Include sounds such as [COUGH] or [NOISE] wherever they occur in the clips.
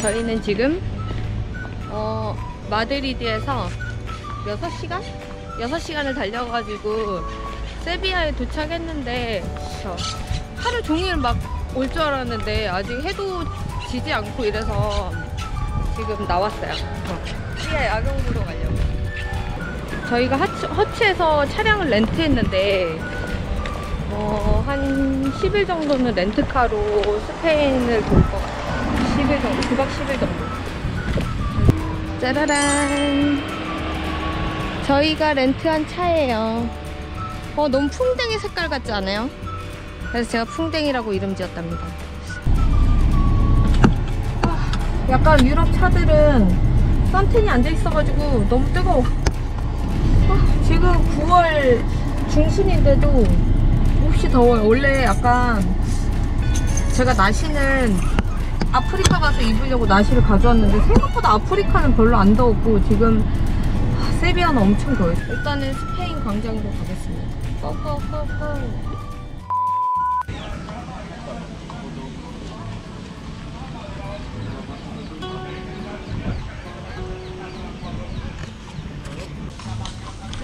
저희는 지금 어, 마드리드에서 6시간? 6시간을 달려가지고 세비야에 도착했는데 저 하루 종일 막 올 줄 알았는데 아직 해도 지지 않고 이래서 지금 나왔어요. 어. 세비야 야경 보러 가려고. 저희가 허치, 허치에서 차량을 렌트했는데 어, 한 10일 정도는 렌트카로 스페인을 돌 것 같아요. 10일 정도, 9박 10일 정도. 짜라란. 저희가 렌트한 차예요. 어, 너무 풍뎅이 색깔 같지 않아요? 그래서 제가 풍뎅이라고 이름 지었답니다. 아, 약간 유럽 차들은 썬텐이 앉아있어가지고 너무 뜨거워. 아, 지금 9월 중순인데도 몹시 더워요. 원래 약간 제가 나시는 아프리카 가서 입으려고 나시를 가져왔는데 생각보다 아프리카는 별로 안 더웠고 지금 세비야는 엄청 더워요. 일단은 스페인 광장으로 가겠습니다. 고고고고.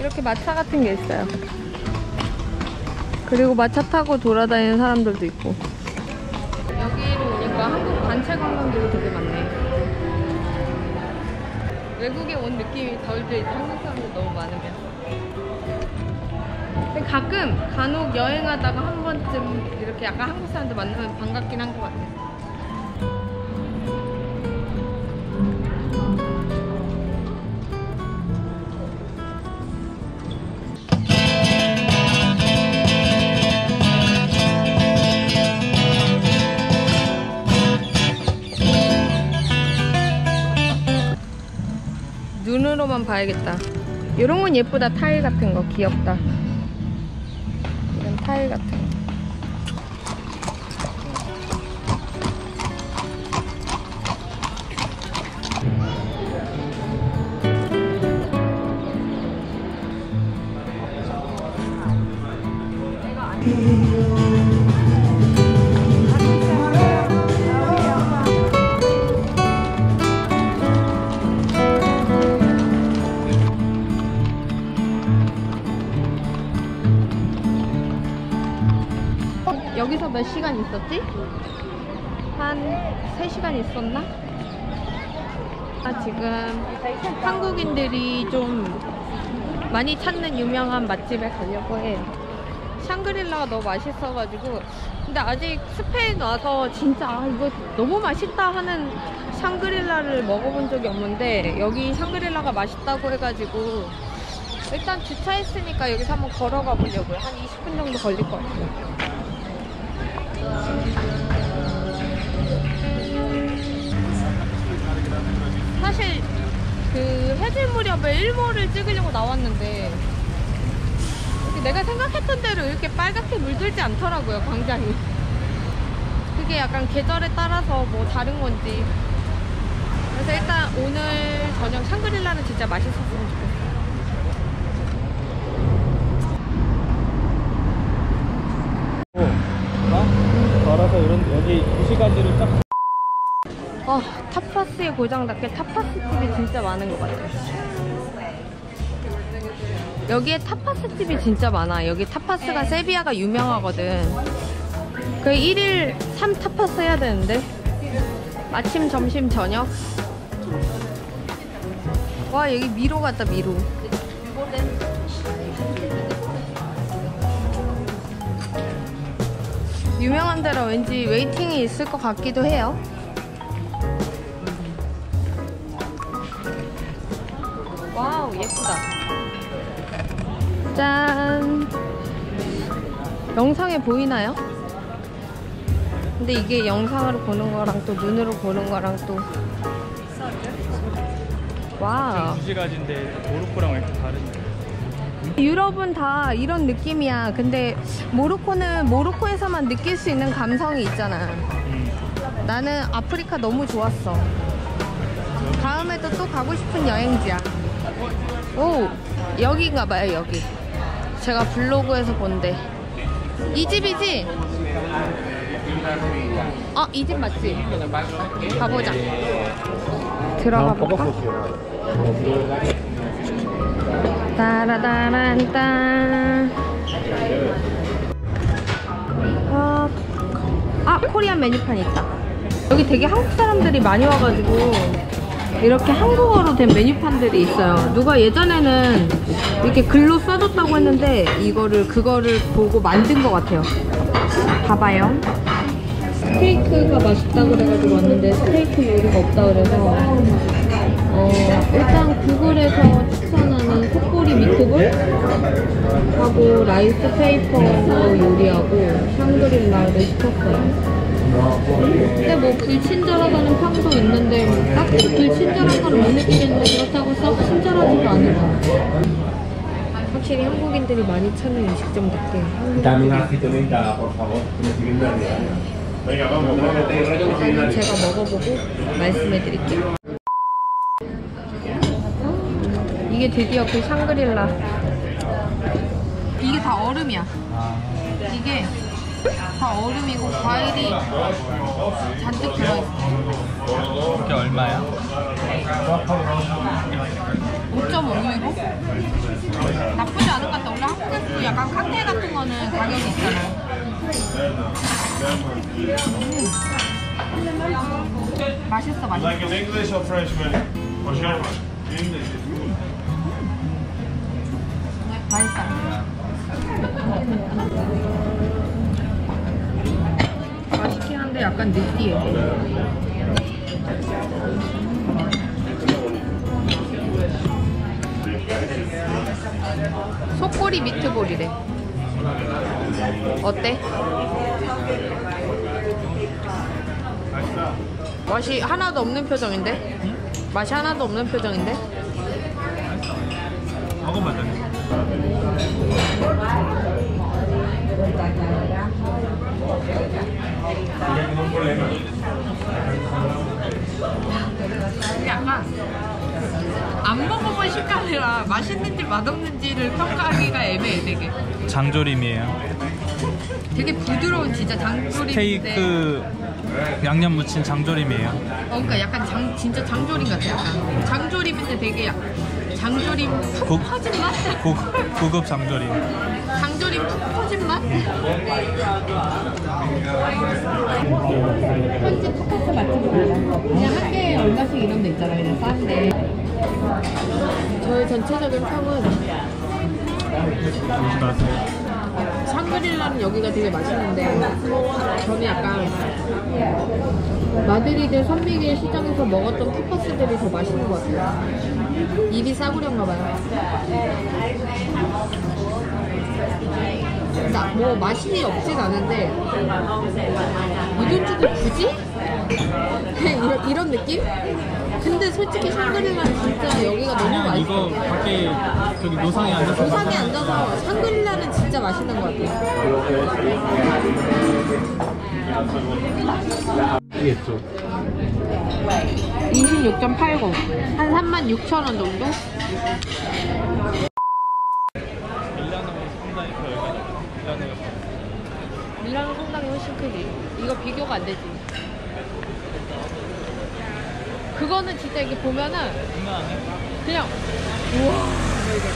이렇게 마차 같은 게 있어요. 그리고 마차 타고 돌아다니는 사람들도 있고. 단체 관광객이 되게 많네. 외국에 온 느낌이 덜 들지 한국 사람들 너무 많으면. 가끔 간혹 여행하다가 한 번쯤 이렇게 약간 한국 사람들 만나면 반갑긴 한 것 같아요. 눈으로만 봐야겠다. 이런 건 예쁘다. 타일 같은 거 귀엽다. 이런 타일 같은 거. 여기서 몇 시간 있었지? 한 3시간 있었나? 아, 지금 한국인들이 좀 많이 찾는 유명한 맛집에 가려고 해. 샹그릴라가 너무 맛있어가지고 근데 아직 스페인 와서 진짜 아, 이거 너무 맛있다 하는 샹그릴라를 먹어본 적이 없는데 여기 샹그릴라가 맛있다고 해가지고 일단 주차했으니까 여기서 한번 걸어가 보려고요. 한 20분 정도 걸릴 것 같아요. 사실 그 해질 무렵에 일몰을 찍으려고 나왔는데 내가 생각했던 대로 이렇게 빨갛게 물들지 않더라고요 광장이. 그게 약간 계절에 따라서 뭐 다른 건지. 그래서 일단 오늘 저녁 샹그릴라는 진짜 맛있었으면 좋겠어요 걸어서 이런 여기 도 시가지를 쫙 아, 타파스의 고장답게 타파스 집이 진짜 많은 것 같아요. 여기에 타파스 집이 진짜 많아. 여기 타파스가 세비야가 유명하거든. 그 1일 3 타파스 해야 되는데. 아침, 점심, 저녁. 와, 여기 미로 같다, 미로. 유명한 데라 왠지 waiting이 있을 것 같기도 해요. 와우 예쁘다 짠 영상에 보이나요? 근데 이게 영상으로 보는 거랑 또 눈으로 보는 거랑 또 와우 도시가지인데 모로코랑 왜 이렇게 다른데? 유럽은 다 이런 느낌이야 근데 모로코는 모로코에서만 느낄 수 있는 감성이 있잖아 음. 나는 아프리카 너무 좋았어 다음에도 또 가고 싶은 여행지야 오 여기인가 봐요 여기 제가 블로그에서 본데 이 집이지? 어, 이 집 맞지? 가보자. 들어가 볼까? 따라다란딴. 아, 아, 코리안 메뉴판 있다. 여기 되게 한국 사람들이 많이 와가지고 이렇게 한국어로 된 메뉴판들이 있어요. 누가 예전에는 이렇게 글로 써줬다고 했는데 이거를 그거를 보고 만든 것 같아요. 봐봐요. 스테이크가 맛있다 그래가지고 왔는데 스테이크 요리가 없다 그래서 어, 일단 구글에서 소꼬리 미트볼 하고 라이스 페이퍼 요리하고 샹그리아를 시켰어요. 근데 뭐 불친절하다는 평도 있는데 뭐 딱히 불친절한 건 못 느끼겠는데 그렇다고 썩 친절하지도 않은 것 같아요. 확실히 한국인들이 많이 찾는 음식점 같아. Dame una citonita, por favor. Una siguiente Venga, vamos, 일단은 제가 먹어보고 말씀해 드릴게요. 이게 드디어 그 샹그릴라. 이게 다 얼음이야. 이게 다 얼음이고 과일이 잔뜩 들어있어. 이게 얼마야? 5.5유로? 나쁘지 않은 것 같아. 원래 한국에서도 약간 칵테일 같은 거는 가격이 있잖아. 음. 맛있어, 맛있어. 맛있긴 한데 약간 느끼해. 속꼬리 미트볼이래. 어때? 맛이 하나도 없는 표정인데? 맛이 하나도 없는 표정인데? 안 먹어본 식감이라 맛있는지 맛없는지를 평가하기가 애매해 되게 장조림이에요. 되게 부드러운 진짜 장조림인데 스테이크 양념 무친 장조림이에요. 어, 그러니까 약간 장, 진짜 장조림 같아 약간 장조림인데 되게 약- 장조림 푹 고- 퍼진 맛? 고, 고급 장조림. 장조림 푹 퍼진 맛? 현지 타코스 맛집입니다 그냥 한 개에 얼마씩 이런 데 있잖아 그냥 싼데 저의 전체적인 평은 샹그릴라는 여기가 되게 맛있는데 저는 약간 마드리드 산미길 시장에서 먹었던 푸파스들이 더 맛있는 것 같아요. 입이 싸구려인가 봐요. 나, 뭐 맛이 없진 않은데 이런지도 굳이? 그냥 [LAUGHS] 이런, 이런 느낌? 근데 솔직히 샹그릴라는 진짜 여기가 너무 맛있어. 이거 밖에 저기 노상에 앉아서 부산에 앉아서 샹그릴라는 진짜 맛있는 것 같아요. 알겠죠. 26.80. 한 36,000원 정도? 밀라노 상당히 훨씬 크지. 이거 비교가 안 되지. 그거는 진짜 이렇게 보면은 그냥 우와 이게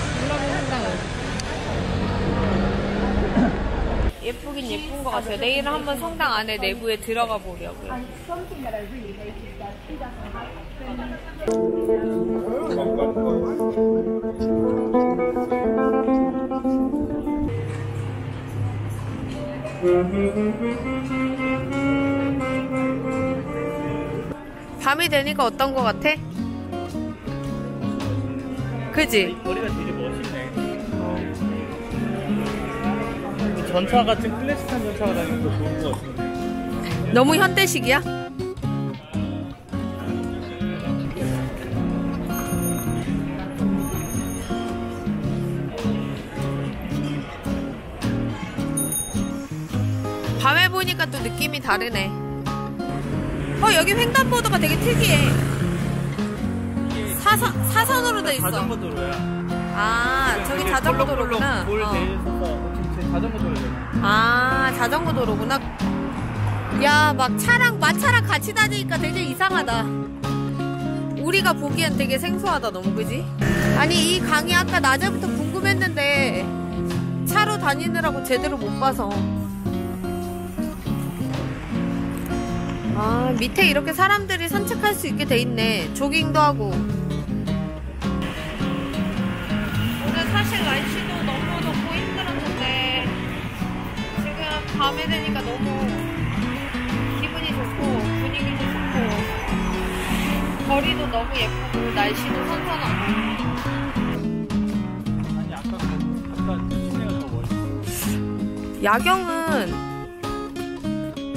예쁘긴 예쁜 것 같아요. 내일은 한번 성당 안에 내부에 들어가 보려고요. 밤이 되니까 어떤 것 같아? 그지? 머리가 되게 멋있네. 전차 같은 클래식한 전차가 다니는 거 좋은 거 같은데. 너무 현대식이야? 밤에 보니까 또 느낌이 다르네. 어, 여기 횡단보도가 되게 특이해. 사선, 사선으로 돼 있어. 자전거 도로야. 아, 저기 자전거 도로구나. 돌 어. 도로잖아. 아, 자전거 도로구나. 야, 막 차랑 마차랑 같이 다니니까 되게 이상하다. 우리가 보기엔 되게 생소하다, 너무 그지? 아니, 이 강이 아까 낮에부터 궁금했는데 차로 다니느라고 제대로 못 봐서. 아, 밑에 이렇게 사람들이 산책할 수 있게 돼 있네. 조깅도 하고. 오늘 사실 날씨도 너무 덥고 힘들었는데 지금 밤에 되니까 너무 기분이 좋고 분위기도 좋고 거리도 너무 예쁘고 날씨도 선선하고 아니 아까 그- 아까 시내가 더 멋있어. 야경은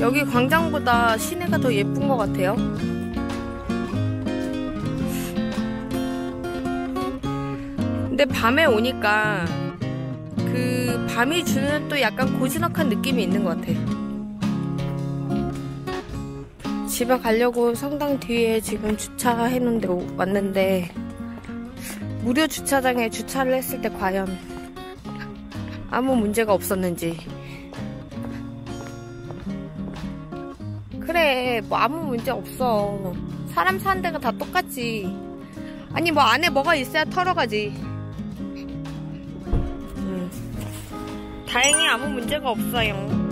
여기 광장보다 시내가 더 예쁜 것 같아요. 근데 밤에 오니까 그 밤이 주는 또 약간 고즈넉한 느낌이 있는 것 같아. 집에 가려고 성당 뒤에 지금 주차해 놓은데 오- 왔는데 무료 주차장에 주차를 했을 때 과연 아무 문제가 없었는지. 뭐 아무 문제 없어. 사람 사는 데가 다 똑같지. 아니, 뭐 안에 뭐가 있어야 털어가지. 음. 다행히 아무 문제가 없어요.